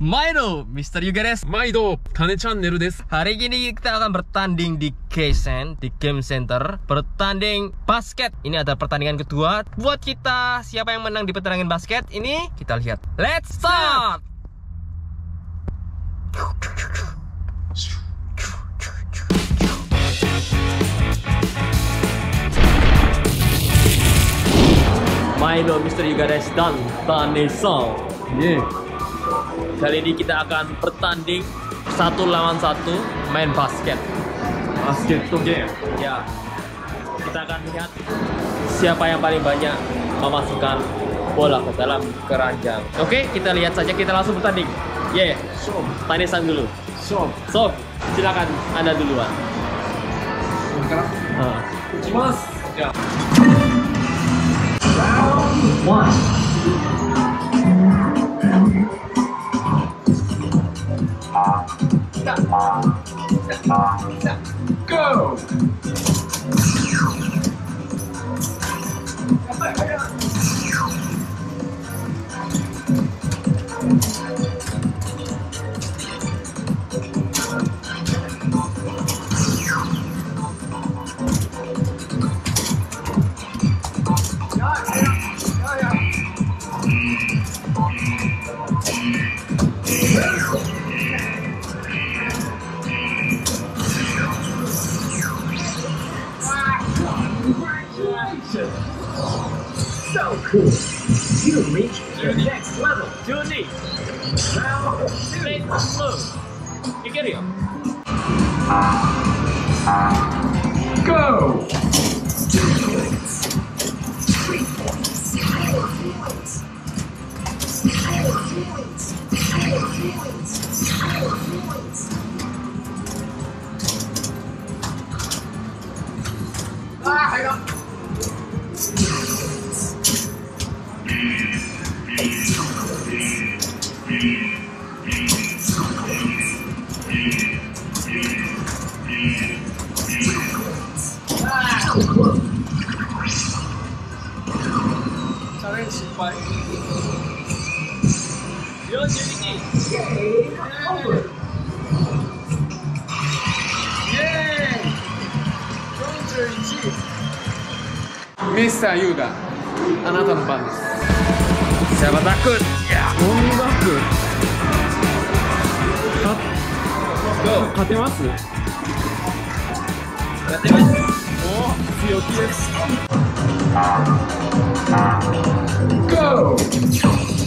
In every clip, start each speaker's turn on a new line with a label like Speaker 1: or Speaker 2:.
Speaker 1: Maido, Mister Yuga des.
Speaker 2: Maido, Kane Channel des.
Speaker 1: Hari ini kita akan bertanding di Kesen, di Game Center. Bertanding basket. Ini ada pertandingan kedua. Buat kita, siapa yang menang di pertandingan basket ini, kita lihat. Let's start! Milo, Mr. Yugades dan Tanesan.
Speaker 2: Yeah.
Speaker 1: Kali ini kita akan bertanding satu lawan satu main basket.
Speaker 2: Basket tuh game.
Speaker 1: Ya. Kita akan lihat siapa yang paling banyak memasukkan bola ke dalam keranjang. Oke, kita lihat saja kita langsung bertanding. Yeah.
Speaker 2: so.
Speaker 1: tanisan dulu.
Speaker 2: So,
Speaker 1: so, silakan Anda duluan.
Speaker 2: Sekarang. Uh. so
Speaker 1: cool.
Speaker 2: You reach the next level. Do a knee.
Speaker 1: Now, make move. You get him.
Speaker 2: Go! Two points. Three points. Four
Speaker 3: points. Four points. Four points. Four points. Ah,
Speaker 2: hang on. Mr. Yuga あなたの番です。
Speaker 1: Siapa takut? Ya.
Speaker 2: 音楽勝てます？お強気です Go! めっ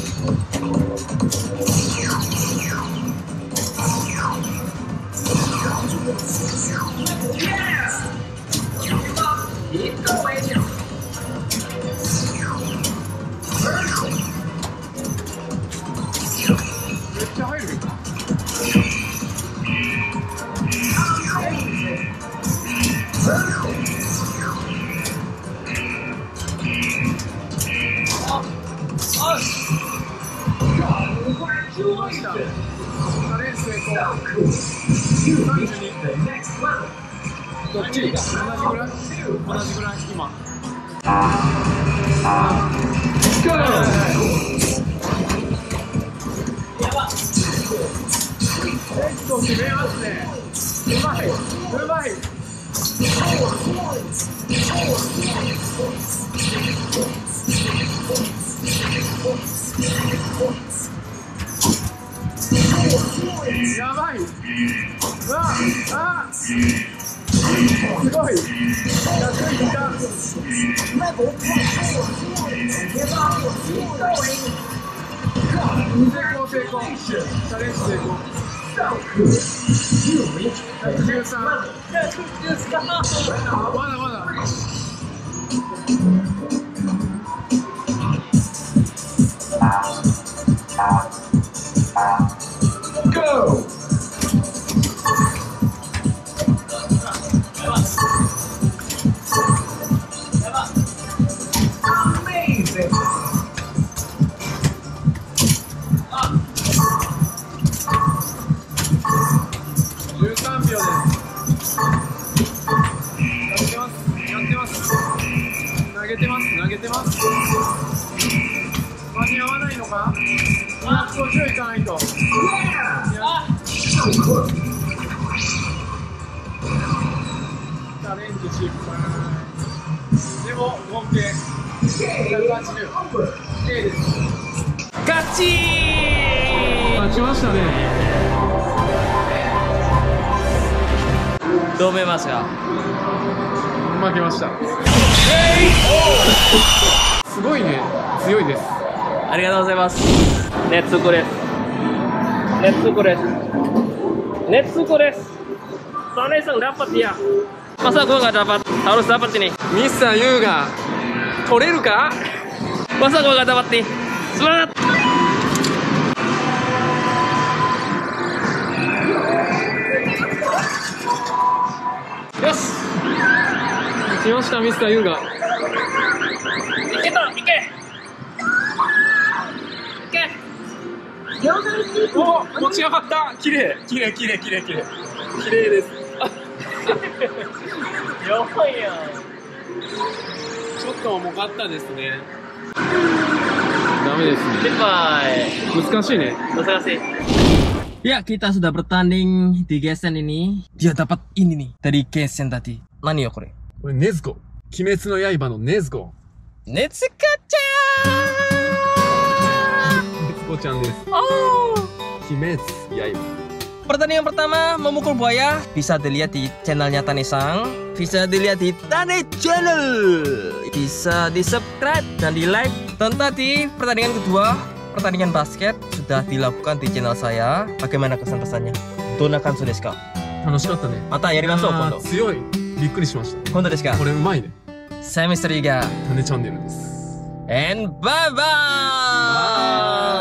Speaker 2: どっち同じぐらい。同じぐらい。今。結構決めますねうまいうまいやばい。うわあすごい。100い。た成功成功チャレンジ成功113まだまだ Go! Amazing! 13秒です。やってます。やってます。投げてます。投げてます。間に合わないのか ?250 いかないと。チャレンジ失敗でも合計180 A です
Speaker 1: 勝ち。
Speaker 2: 勝ちましたね。
Speaker 1: どうますか
Speaker 2: 負けました。すごいね。強いです
Speaker 1: ありがとうございます。熱つです。熱つです。熱つです。サネさん、ラッパティア。まさかがダバ、
Speaker 2: ミスターユー。取れるか？
Speaker 1: よし。
Speaker 2: 来ました、ミスターユーが。お持ち上がった綺麗綺麗綺麗綺麗綺麗綺麗です
Speaker 1: やばいやん。
Speaker 2: ちょっと重かったですねダメですね!難しいね
Speaker 1: Terima kasih. Ya, kita sudah bertanding di Gesen ini. Dia dapat ini nih dari Gesen tadi. Nani yo kore?
Speaker 2: これネズコ鬼滅の コちゃんです
Speaker 1: Oh!
Speaker 2: 鬼滅刃
Speaker 1: Pertandingan pertama memukul buaya bisa dilihat di channelnya Tanesang, bisa dilihat di Tane Channel, bisa di subscribe dan di like. Dan tadi pertandingan kedua, pertandingan basket sudah dilakukan di channel saya. Bagaimana kesan pesannya? Donakan sudah desu ka?
Speaker 2: 楽しかったね
Speaker 1: Mata yarimasu
Speaker 2: あ
Speaker 1: kondo.
Speaker 2: ー強いびっくりしました
Speaker 1: Kondo desu ka?
Speaker 2: これうまいね
Speaker 1: Saya Mr. Iga.
Speaker 2: タネチャンネルです
Speaker 1: And bye bye.